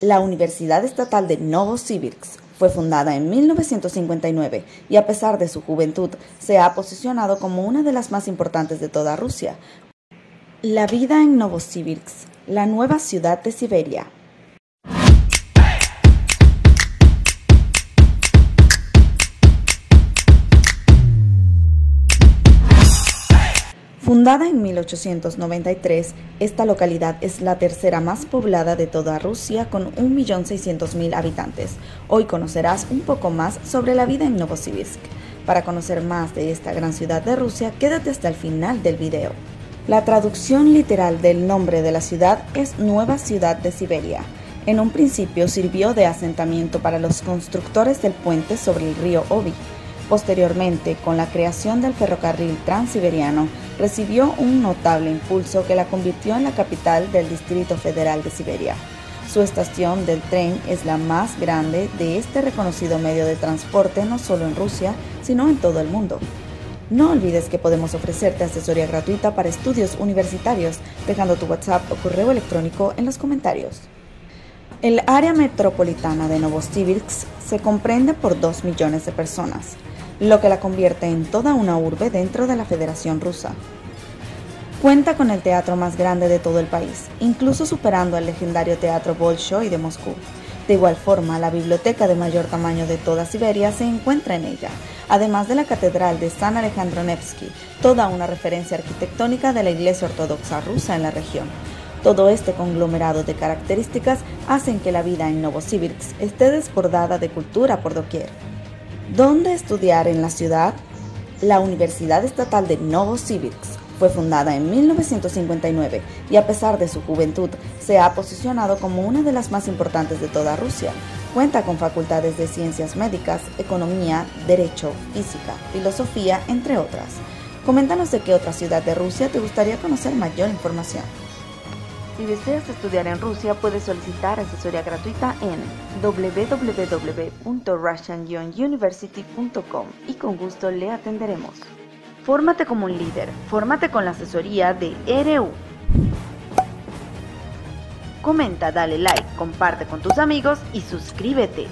La Universidad Estatal de Novosibirsk fue fundada en 1959 y a pesar de su juventud se ha posicionado como una de las más importantes de toda Rusia. La vida en Novosibirsk, la nueva ciudad de Siberia. Fundada en 1893, esta localidad es la tercera más poblada de toda Rusia con 1.600.000 habitantes. Hoy conocerás un poco más sobre la vida en Novosibirsk. Para conocer más de esta gran ciudad de Rusia, quédate hasta el final del video. La traducción literal del nombre de la ciudad es Nueva Ciudad de Siberia. En un principio sirvió de asentamiento para los constructores del puente sobre el río Obi. Posteriormente, con la creación del ferrocarril transiberiano, recibió un notable impulso que la convirtió en la capital del Distrito Federal de Siberia. Su estación del tren es la más grande de este reconocido medio de transporte no solo en Rusia, sino en todo el mundo. No olvides que podemos ofrecerte asesoría gratuita para estudios universitarios, dejando tu WhatsApp o correo electrónico en los comentarios. El área metropolitana de Novosibirsk se comprende por 2 millones de personas lo que la convierte en toda una urbe dentro de la Federación Rusa. Cuenta con el teatro más grande de todo el país, incluso superando al legendario Teatro Bolshoi de Moscú. De igual forma, la biblioteca de mayor tamaño de toda Siberia se encuentra en ella, además de la Catedral de San Alejandro Nevsky, toda una referencia arquitectónica de la Iglesia Ortodoxa rusa en la región. Todo este conglomerado de características hacen que la vida en Novosibirsk esté desbordada de cultura por doquier. ¿Dónde estudiar en la ciudad? La Universidad Estatal de Novosibirsk fue fundada en 1959 y a pesar de su juventud se ha posicionado como una de las más importantes de toda Rusia. Cuenta con facultades de ciencias médicas, economía, derecho, física, filosofía, entre otras. Coméntanos de qué otra ciudad de Rusia te gustaría conocer mayor información. Si deseas estudiar en Rusia, puedes solicitar asesoría gratuita en www.russian-university.com y con gusto le atenderemos. Fórmate como un líder, fórmate con la asesoría de RU. Comenta, dale like, comparte con tus amigos y suscríbete.